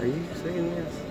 Are you saying yes?